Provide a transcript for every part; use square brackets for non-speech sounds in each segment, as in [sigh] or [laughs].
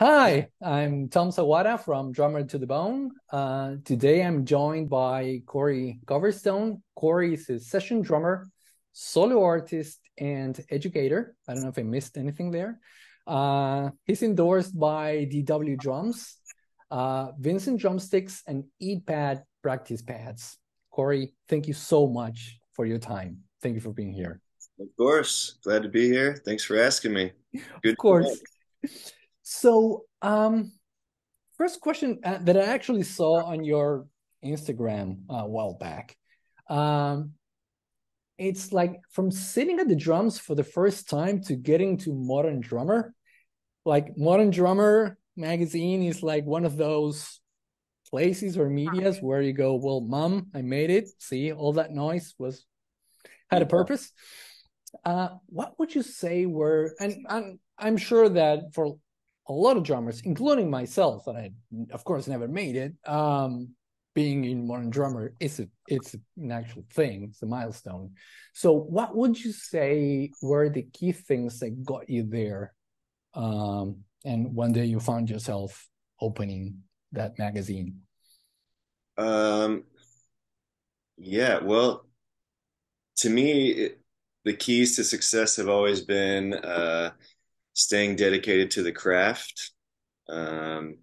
Hi, I'm Tom Sawada from Drummer to the Bone. Uh, today I'm joined by Corey Coverstone. Corey is a session drummer, solo artist, and educator. I don't know if I missed anything there. Uh, he's endorsed by DW Drums, uh, Wincent Drumsticks, and E-Pad practice pads. Corey, thank you so much for your time. Thank you for being here. Of course. Glad to be here. Thanks for asking me. Good. Of course. So, um, first question uh, that I actually saw on your Instagram a while back. Um, it's like from sitting at the drums for the first time to getting to Modern Drummer. Like Modern Drummer magazine is like one of those places or medias where you go, well, mom, I made it. See, all that noise was had a purpose. Uh, what would you say were, and, and I'm sure that for a lot of drummers, including myself, that I, of course, never made it. Um, being in modern drummer is a, it's an actual thing. It's a milestone. So, what would you say were the key things that got you there? Um, and one day you found yourself opening that magazine. Um, yeah, well, to me, it, the keys to success have always been uh, staying dedicated to the craft, um,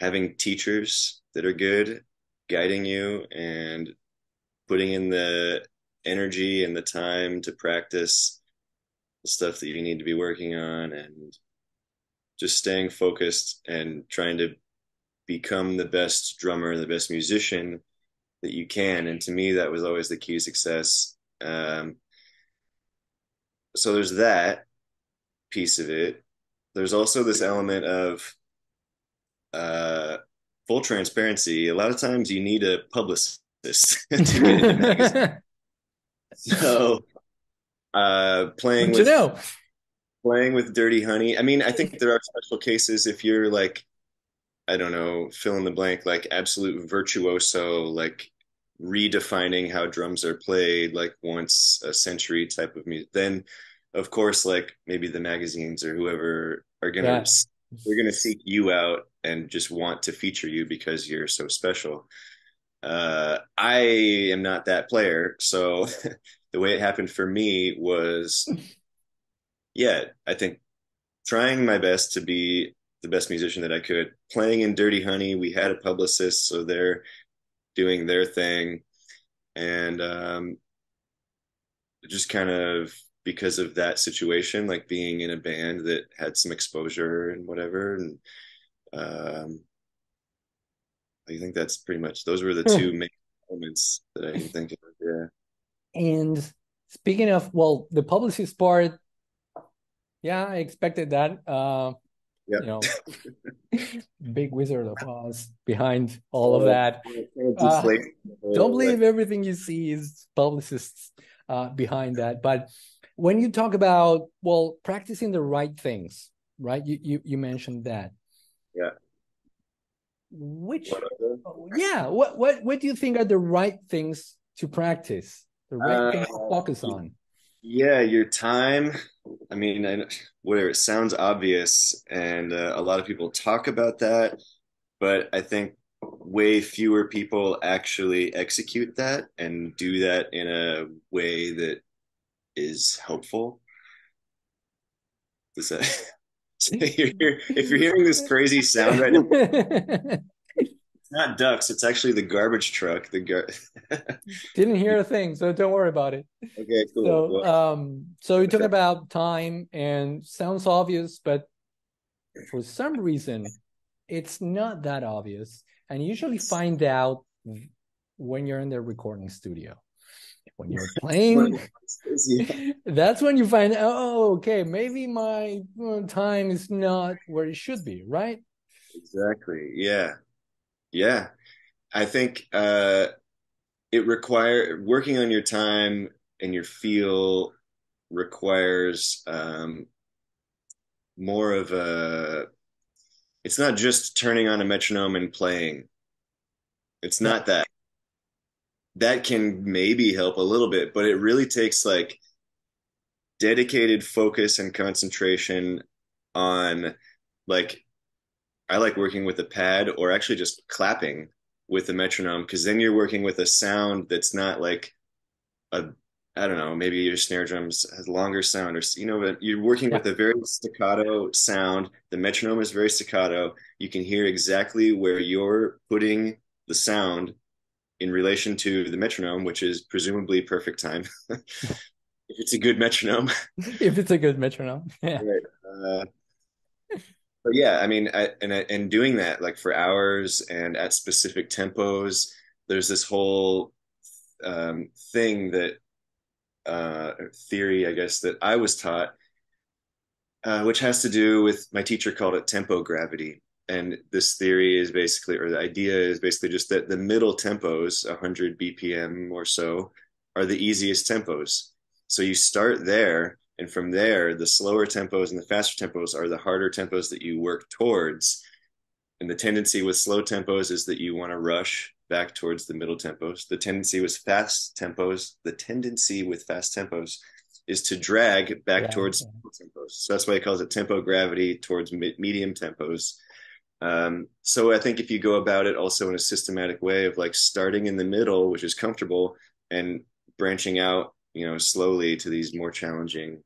having teachers that are good, guiding you, and putting in the energy and the time to practice the stuff that you need to be working on, and just staying focused and trying to become the best drummer and the best musician that you can. And to me, that was always the key to success. Um, so there's that piece of it. There's also this element of uh, full transparency. A lot of times you need a publicist [laughs] to get into magazine. so uh, playing with know? playing with Dirty Honey. I mean, I think there are special cases if you're like, I don't know, fill in the blank, like absolute virtuoso, like redefining how drums are played, like once a century type of music. Then of course, like maybe the magazines or whoever are gonna yeah. they're gonna seek you out and just want to feature you because you're so special. Uh, I am not that player, so [laughs] the way it happened for me was, yeah, I think trying my best to be the best musician that I could. Playing in Dirty Honey, we had a publicist, so they're doing their thing, and um, just kind of because of that situation, like being in a band that had some exposure and whatever. And um, I think that's pretty much those were the two main elements that I can think of. Yeah. And speaking of, well, the publicist part, yeah, I expected that. Uh, yeah. You know, [laughs] big Wizard of Oz behind all of that. Uh, don't believe everything you see is publicists uh, behind that. But when you talk about well practicing the right things right? You you, you mentioned that. Yeah. Which yeah what what what do you think are the right things to practice? The right uh, things to focus on? yeah your time. I mean I, whatever it sounds obvious and uh, a lot of people talk about that but i think way fewer people actually execute that and do that in a way that is helpful. Does that [laughs] if you're hearing this crazy sound right now, it's not ducks. It's actually the garbage truck. The gar- [laughs] didn't hear a thing, so don't worry about it. Okay, cool. So, um, so you talk about time, and sounds obvious, but for some reason, it's not that obvious, and you usually find out when you're in the recording studio when you're [laughs] playing. [laughs] That's when you find oh okay maybe my time is not where it should be right? Exactly. Yeah. Yeah. I think uh it require working on your time and your feel requires um more of a it's not just turning on a metronome and playing. It's not that that can maybe help a little bit, but it really takes like dedicated focus and concentration on like I like working with a pad or actually just clapping with the metronome because then you're working with a sound that's not like a I don't know, maybe your snare drums has longer sound or you know, but you're working yeah. with a very staccato sound. The metronome is very staccato. You can hear exactly where you're putting the sound in relation to the metronome, which is presumably perfect time. [laughs] if it's a good metronome. [laughs] if it's a good metronome. [laughs] Yeah. Right. Uh, but yeah, I mean, I, and and doing that like for hours and at specific tempos, there's this whole um, thing that uh, theory, I guess, that I was taught, uh, which has to do with my teacher called it tempo gravity. And this theory is basically, or the idea is basically just that the middle tempos, 100 BPM or so, are the easiest tempos. So you start there, and from there, the slower tempos and the faster tempos are the harder tempos that you work towards. And the tendency with slow tempos is that you want to rush back towards the middle tempos. The tendency with fast tempos, the tendency with fast tempos is to drag back yeah, towards yeah. tempos. So that's why he calls it tempo gravity towards medium tempos. Um, so I think if you go about it also in a systematic way of like starting in the middle, which is comfortable, and branching out, you know, slowly to these more challenging,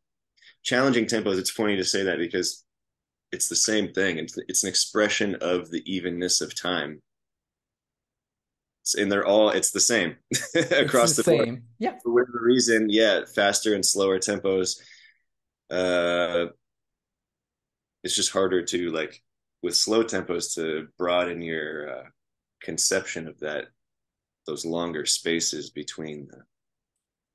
challenging tempos. It's funny to say that because it's the same thing. It's it's an expression of the evenness of time and they're all it's the same [laughs] across the, the same. board. Yeah. For whatever reason, yeah, faster and slower tempos. Uh, it's just harder to like with slow tempos to broaden your uh, conception of that those longer spaces between the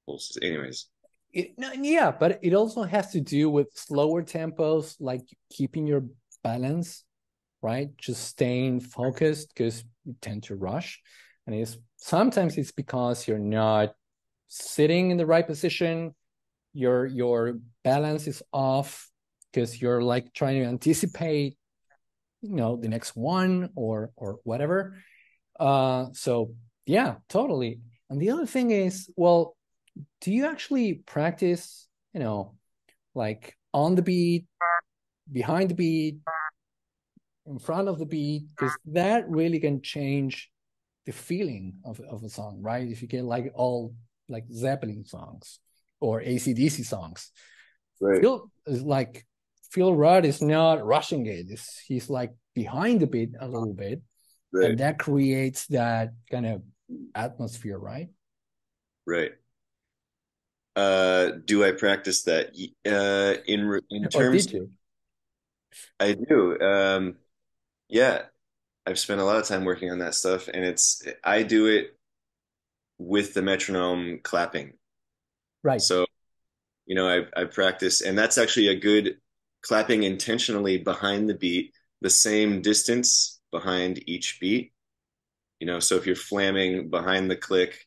pulses. Anyways. It, yeah, but it also has to do with slower tempos, like keeping your balance, right? Just staying focused because you tend to rush and it's sometimes it's because you're not sitting in the right position your your balance is off because you're like trying to anticipate you know the next one or or whatever uh so yeah totally and the other thing is well do you actually practice you know like on the beat behind the beat in front of the beat because that really can change the feeling of, of a song, right? If you get like all like Zeppelin songs or ACDC songs, right. Is like Phil Rudd is not rushing it. It's, he's like behind the beat a little bit. Right. And that creates that kind of atmosphere, right? Right. Uh, do I practice that? Uh, in in terms, I do. Um, yeah, I've spent a lot of time working on that stuff, and it's I do it with the metronome clapping. Right. So, you know, I I practice, and that's actually a good clapping intentionally behind the beat, the same distance behind each beat. You know, so if you're flamming behind the click,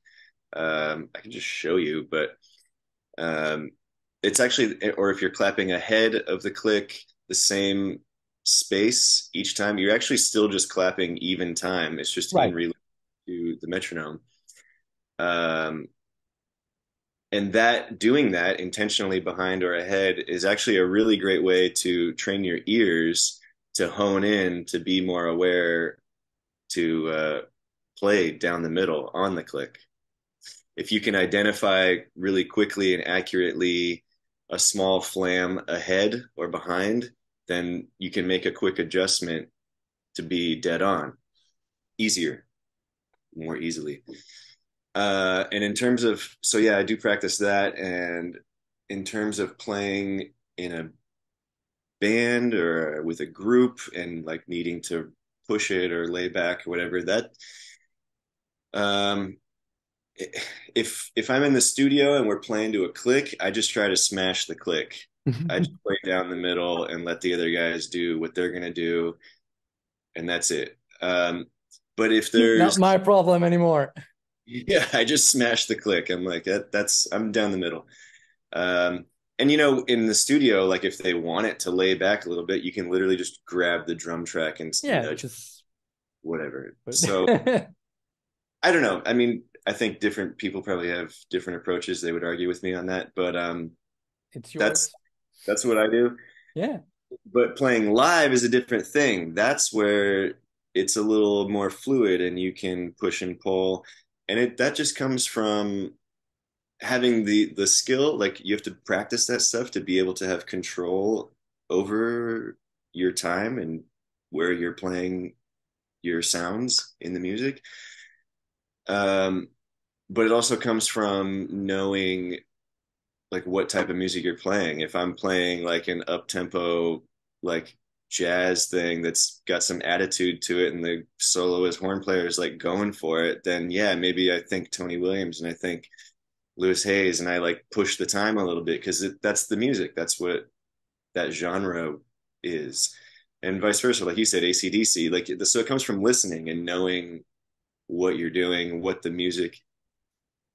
um, I can just show you, but um, it's actually, or if you're clapping ahead of the click, the same space each time. You're actually still just clapping even time. It's just right. in relation to the metronome. Um, and that doing that intentionally behind or ahead is actually a really great way to train your ears to hone in to be more aware to uh, play down the middle on the click. If you can identify really quickly and accurately a small flam ahead or behind then you can make a quick adjustment to be dead on. Easier. More easily uh, and in terms of so yeah i do practice that and in terms of playing in a band or with a group and like needing to push it or lay back or whatever that um if if i'm in the studio and we're playing to a click i just try to smash the click I just play down the middle and let the other guys do what they're gonna do, and that's it. Um, but if there's not my problem anymore. Yeah, I just smash the click. I'm like that. That's I'm down the middle. Um, and you know, in the studio, like if they want it to lay back a little bit, you can literally just grab the drum track and yeah, you know, just whatever. So [laughs] I don't know. I mean, I think different people probably have different approaches. They would argue with me on that, but um, it's yours. that's that's what I do. Yeah. but playing live is a different thing. That's where it's a little more fluid and you can push and pull. And it that just comes from having the the skill like you have to practice that stuff to be able to have control over your time and where you're playing your sounds in the music. Um but it also comes from knowing like what type of music you're playing. If i'm playing like an up tempo like jazz thing that's got some attitude to it and the soloist horn player is like going for it then yeah maybe i think tony williams and i think Louis Hayes and I like push the time a little bit because that's the music. That's what that genre is. And vice versa, like you said, ACDC, like so it comes from listening and knowing what you're doing, what the music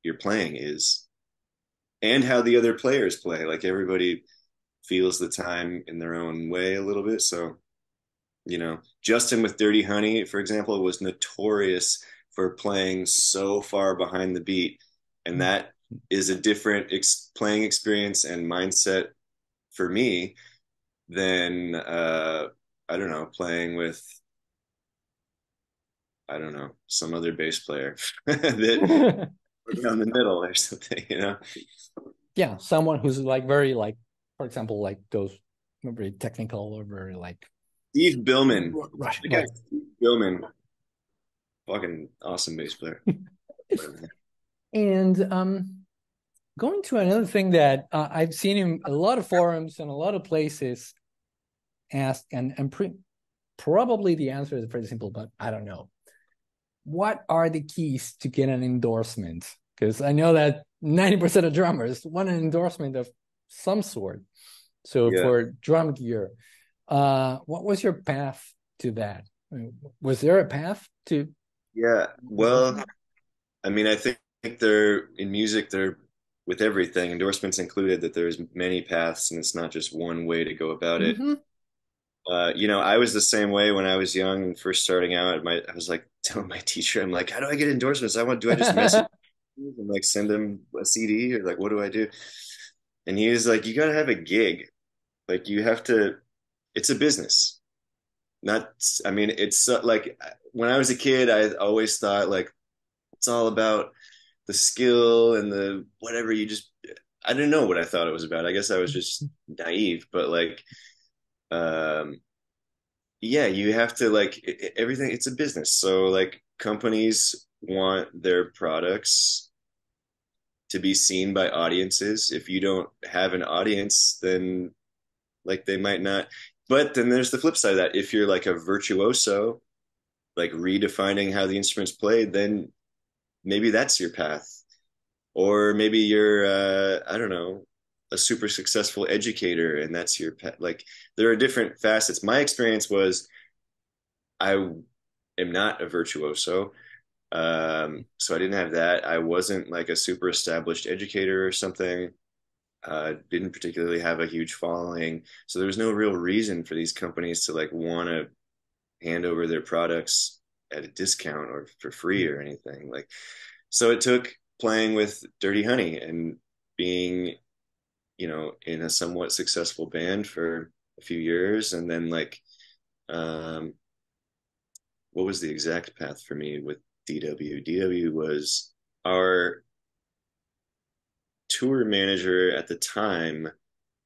you're playing is, and how the other players play. Like everybody feels the time in their own way a little bit. So, you know, Justin with Dirty Honey, for example, was notorious for playing so far behind the beat. And that is a different ex- playing experience and mindset for me than uh, I don't know playing with I don't know some other bass player [laughs] that [laughs] down the middle or something, you know. Yeah, someone who's like very like, for example, like those very technical or very like Steve Billman. Rush, the guy, Steve Billman, fucking awesome bass player. [laughs] and um, going to another thing that uh, I've seen in a lot of forums and a lot of places ask, and, and pre- probably the answer is pretty simple, but I don't know. What are the keys to get an endorsement? Because I know that 90% of drummers want an endorsement of some sort. So yeah. for drum gear, uh, what was your path to that? Was there a path to? Yeah, well, I mean, I think they're in music. They're with everything, endorsements included, that there's many paths and it's not just one way to go about it. Mm-hmm. Uh, you know, I was the same way when I was young and first starting out. My, I was like telling my teacher, I'm like, how do I get endorsements? I want, do I just message [laughs] and like send them a CD or like, what do I do? And he was like, you got to have a gig. Like you have to, it's a business. Not, I mean, it's uh, like when I was a kid, I always thought like, it's all about the skill and the whatever you just I didn't know what I thought it was about. I guess I was just naive, but like um yeah, you have to like everything it's a business. So like companies want their products to be seen by audiences. If you don't have an audience, then like they might not. But then there's the flip side of that. If you're like a virtuoso, like redefining how the instrument's played, then maybe that's your path or maybe you're uh, i don't know a super successful educator and that's your path like there are different facets my experience was i am not a virtuoso um, so i didn't have that. I wasn't like a super established educator or something. Uh, didn't particularly have a huge following. So there was no real reason for these companies to like want to hand over their products at a discount or for free or anything. Like, so it took playing with Dirty Honey and being, you know, in a somewhat successful band for a few years, and then like, um, what was the exact path for me with DW? DW was our tour manager at the time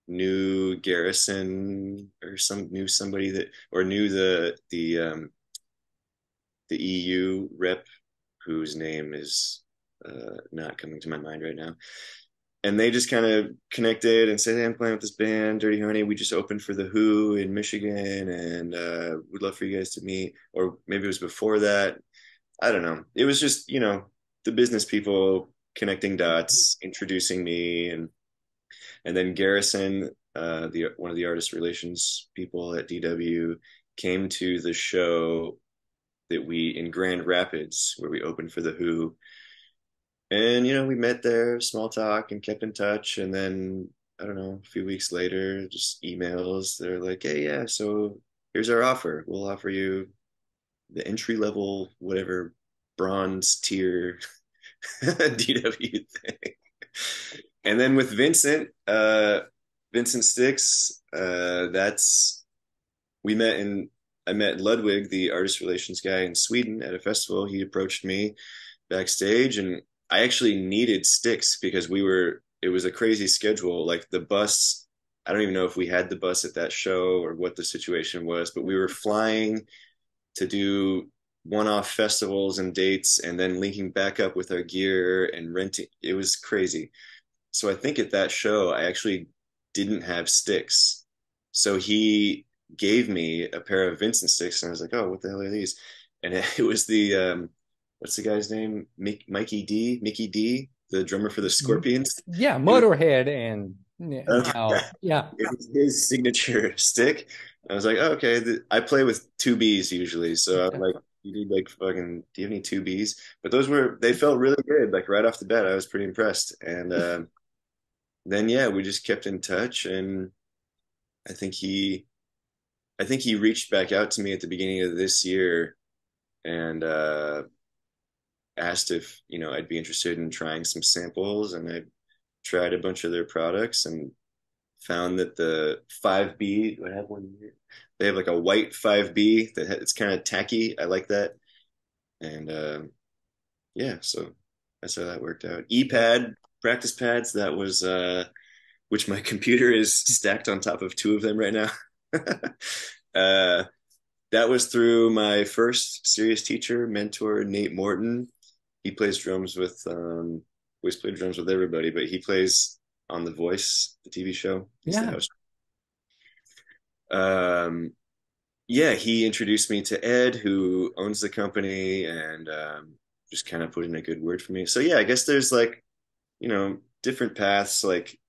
knew Garrison or some knew somebody that or knew the the um the EU rep, whose name is uh, not coming to my mind right now. And they just kind of connected and said, hey, I'm playing with this band, Dirty Honey. We just opened for The Who in Michigan and uh, we'd love for you guys to meet. Or maybe it was before that. I don't know. It was just, you know, the business people connecting dots, introducing me. And and then Garrison, uh, the one of the artist relations people at DW, came to the show that we in Grand Rapids where we opened for the Who. And you know, we met there, small talk, and kept in touch. And then I don't know, a few weeks later, just emails. They're like, "Hey, yeah, so here's our offer. We'll offer you the entry level, whatever bronze tier [laughs] DW thing." And then with Wincent, uh, Wincent Sticks, uh, that's we met in I met Ludwig, the artist relations guy in Sweden at a festival. He approached me backstage and I actually needed sticks because we were it was a crazy schedule. Like the bus, I don't even know if we had the bus at that show or what the situation was, but we were flying to do one-off festivals and dates and then linking back up with our gear and renting. It was crazy. So i think at that show i actually didn't have sticks. So he gave me a pair of Wincent sticks and i was like oh what the hell are these? And [laughs] it, was the um, what's the guy's name? Mikey d? Mikkey Dee? The drummer for the mm-hmm. scorpions? Yeah motorhead and yeah, yeah. it was his signature [laughs] stick I was like, oh, okay. I play with two Bs usually, so I'm like, you need like fucking. Do you have any two Bs? But those were they felt really good. Like right off the bat, I was pretty impressed. And [laughs] um, then yeah, we just kept in touch, and I think he, I think he reached back out to me at the beginning of this year, and uh, asked if you know I'd be interested in trying some samples, and I tried a bunch of their products and found that the 5B, I have one here. They have like a white 5B that it's kind of tacky. I like that. And um, yeah, so that's how that worked out. E-Pad practice pads. That was uh, which my [laughs] computer is stacked on top of two of them right now. [laughs] uh, that was through my first serious teacher, mentor, Nate Morton. He plays drums with um, always played drums with everybody, but he plays on The Voice, the TV show. He's yeah. Um, yeah, he introduced me to Ed, who owns the company, and um, just kind of put in a good word for me. So yeah, I guess there's like, you know, different paths. Like,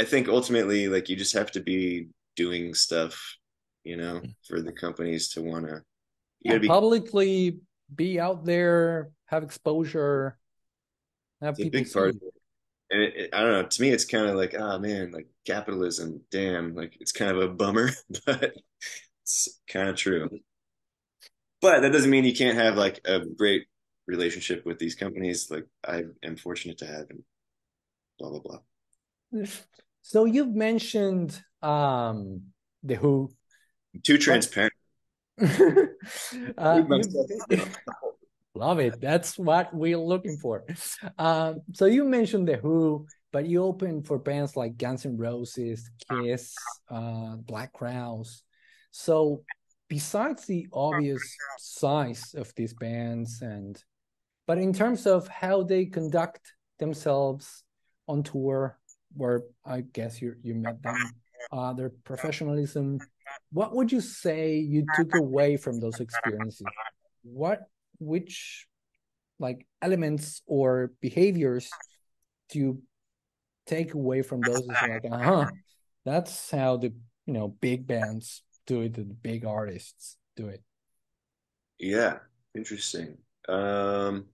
I think ultimately, like, you just have to be doing stuff, you know, mm. for the companies to want to. Yeah, be- publicly be out there, have exposure, have it's a big part. And it, it, I don't know. To me, it's kind of like, oh man, like capitalism. Damn, like it's kind of a bummer, [laughs] but it's kind of true. But that doesn't mean you can't have like a great relationship with these companies. Like I am fortunate to have, and blah blah blah. So you've mentioned um the Who. too transparent. [laughs] uh, [laughs] Love it. That's what we're looking for. Um, so you mentioned the Who, but you opened for bands like Guns N' Roses, Kiss, uh, Black Crowes. So besides the obvious size of these bands, and but in terms of how they conduct themselves on tour, where I guess you you met them, uh, their professionalism. What would you say you took away from those experiences? What which like elements or behaviors do you take away from those? Like uh-huh that's how the you know big bands do it the big artists do it. Yeah interesting. Um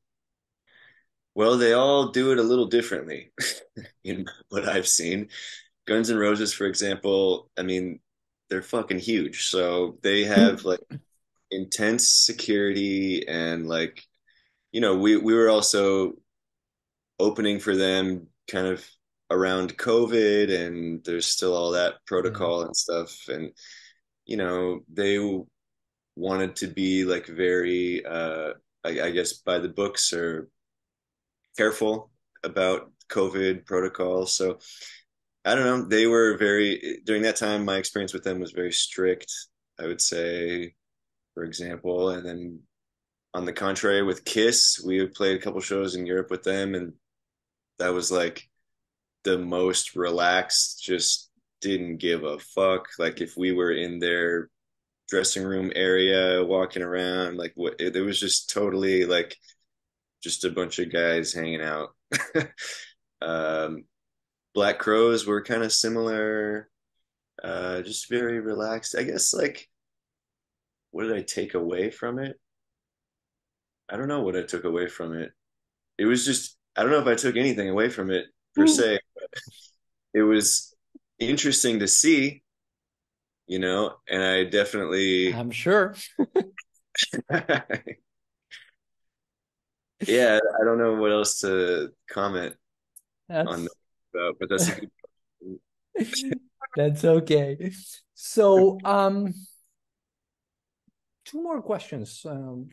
well they all do it a little differently [laughs] in what i've seen. Guns N' Roses for example i mean they're fucking huge. So they have like intense security and like you know we we were also opening for them kind of around covid and there's still all that protocol mm-hmm. and stuff. And you know they wanted to be like very uh I, I guess by the books or careful about covid protocol. So i don't know. They were very during that time my experience with them was very strict i would say for example. And then on the contrary, with Kiss, we played a couple shows in Europe with them, and that was like the most relaxed, just didn't give a fuck. Like if we were in their dressing room area walking around, like what it, it was just totally like just a bunch of guys hanging out. [laughs] um, Black Crowes were kind of similar, uh, just very relaxed. I guess like what did I take away from it? I don't know what I took away from it. It was just I don't know if I took anything away from it per Ooh. se. it was interesting to see, you know, and I definitely I'm sure. [laughs] yeah, I don't know what else to comment that's... on about, but that's [laughs] That's okay. So, um, two more questions. Um,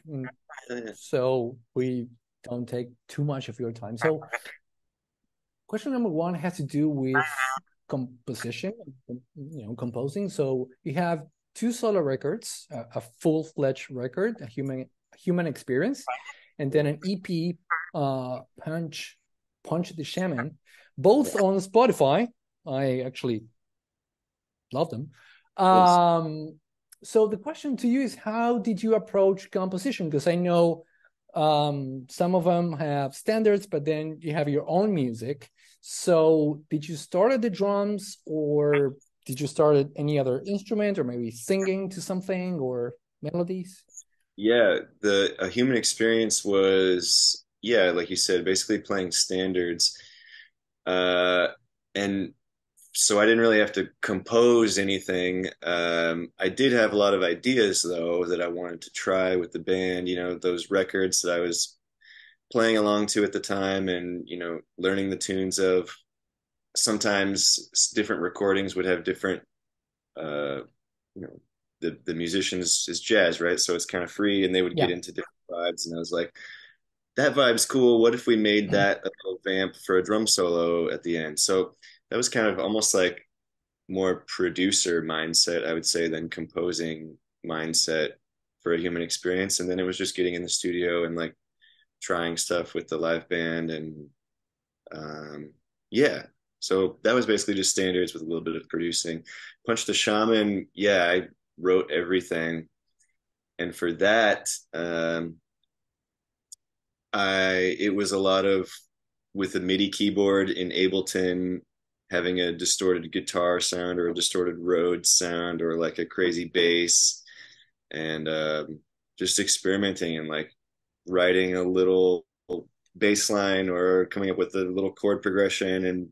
[laughs] so we don't take too much of your time. So, [laughs] question number one has to do with composition, you know, composing. So you have two solo records, a, a full-fledged record, a human human experience, and then an EP, uh, Punch Punch the Shaman, both on Spotify. I actually love them. Um, so the question to you is, how did you approach composition? Because I know um, some of them have standards, but then you have your own music. So did you start at the drums, or did you start at any other instrument, or maybe singing to something or melodies? Yeah, the a human experience was yeah, like you said, basically playing standards. Uh, and so I didn't really have to compose anything. Um, I did have a lot of ideas though that I wanted to try with the band. You know, those records that I was playing along to at the time, and you know, learning the tunes of. Sometimes different recordings would have different, uh, you know, the the musicians is jazz, right? So it's kind of free, and they would get into different vibes. And I was like, that vibe's cool. What if we made mm-hmm. that a little vamp for a drum solo at the end? So that was kind of almost like more producer mindset, I would say, than composing mindset for a human experience. And then it was just getting in the studio and like trying stuff with the live band and um, yeah. So that was basically just standards with a little bit of producing. Punch the Shaman, yeah, I wrote everything. And for that, um, I it was a lot of with a MIDI keyboard in Ableton having a distorted guitar sound or a distorted Rhodes sound or like a crazy bass and um, just experimenting and like writing a little bass line or coming up with a little chord progression and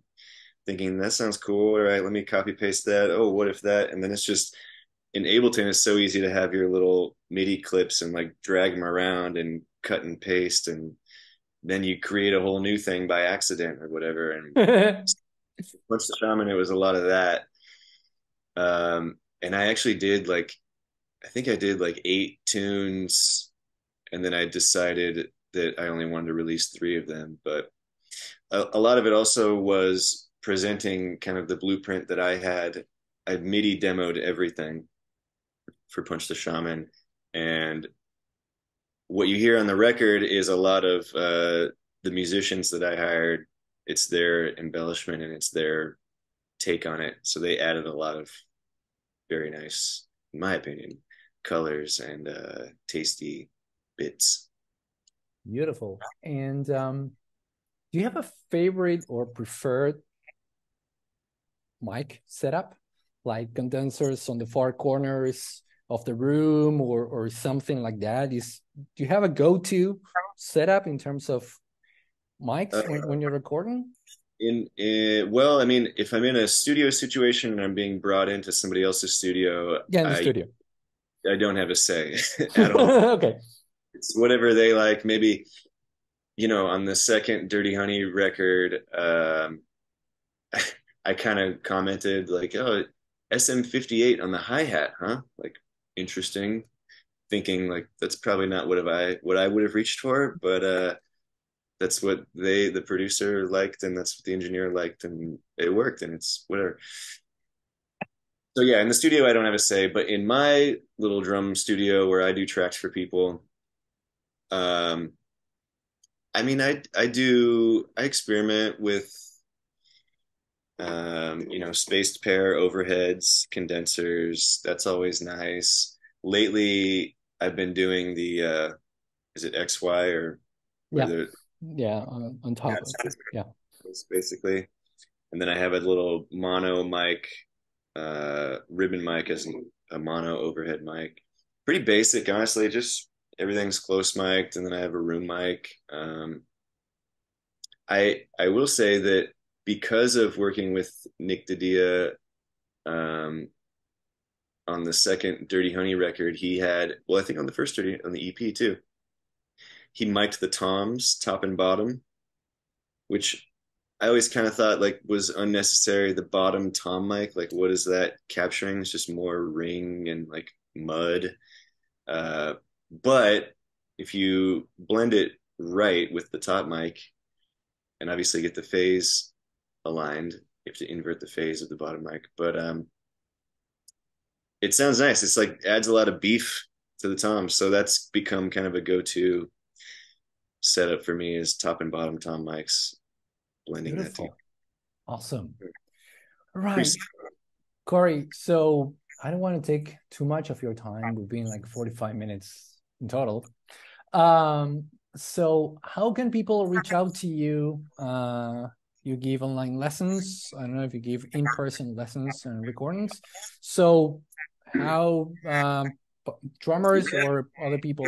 thinking that sounds cool. All right, let me copy paste that. Oh, what if that? And then it's just in Ableton, it's so easy to have your little MIDI clips and like drag them around and cut and paste and then you create a whole new thing by accident or whatever and [laughs] once the shaman? It was a lot of that. Um and i actually did like i think i did like eight tunes and then i decided that i only wanted to release three of them. But a, a lot of it also was presenting kind of the blueprint that i had. I midi demoed everything for punch the shaman. And what you hear on the record is a lot of uh, the musicians that I hired. It's their embellishment and it's their take on it. So they added a lot of very nice, in my opinion, colors and uh, tasty bits. Beautiful. And um, do you have a favorite or preferred mic setup, like condensers on the far corners? of the room or or something like that? Is do you have a go-to setup in terms of mics uh, when, when you're recording? In, in, well, I mean, if I'm in a studio situation and I'm being brought into somebody else's studio, yeah, in the I, studio, I don't have a say [laughs] at all. okay, it's whatever they like. Maybe you know, on the second Dirty Honey record, um, [laughs] I kind of commented like, "Oh, SM58 on the hi hat, huh?" Like, interesting thinking like that's probably not what have I what I would have reached for, but uh that's what they the producer liked and that's what the engineer liked and it worked and it's whatever. So yeah, in the studio I don't have a say, but in my little drum studio where I do tracks for people, um I mean I I do I experiment with um, you know, spaced pair overheads, condensers. That's always nice. Lately, I've been doing the uh, is it XY or yeah, the, yeah, on, on top. Yeah, of, yeah, basically. And then I have a little mono mic, uh, ribbon mic as a mono overhead mic. Pretty basic, honestly. Just everything's close mic'd, and then I have a room mic. Um, I I will say that because of working with Nick DiDia um, on the second Dirty Honey record, he had well, I think on the first Dirty on the EP too. He mic'd the toms top and bottom, which I always kind of thought like was unnecessary. The bottom tom mic, like what is that capturing? It's just more ring and like mud. Uh, but if you blend it right with the top mic, and obviously get the phase aligned, you have to invert the phase of the bottom mic. But um, it sounds nice. It's like adds a lot of beef to the tom, so that's become kind of a go-to setup for me is top and bottom tom mics, blending Beautiful. that. Together. Awesome. Right, Corey. So I don't want to take too much of your time. We've been like 45 minutes in total. Um, so how can people reach out to you? Uh, you give online lessons. I don't know if you give in-person lessons and recordings. So how um, drummers or other people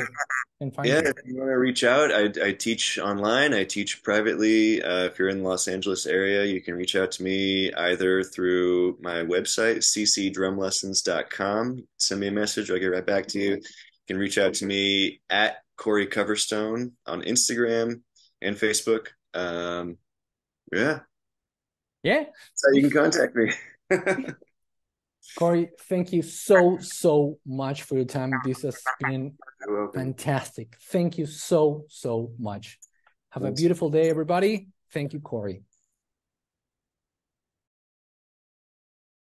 can find yeah, you? if you want to reach out, I, I teach online. I teach privately. Uh, if you're in the Los Angeles area, you can reach out to me either through my website, ccdrumlessons.com. Send me a message. I'll get right back to you. You can reach out to me at Corey Coverstone on Instagram and Facebook. Um, yeah. Yeah. So you can contact me. [laughs] Corey, thank you so, so much for your time. This has been fantastic. Thank you so, so much. Have Thanks. a beautiful day, everybody. Thank you, Corey.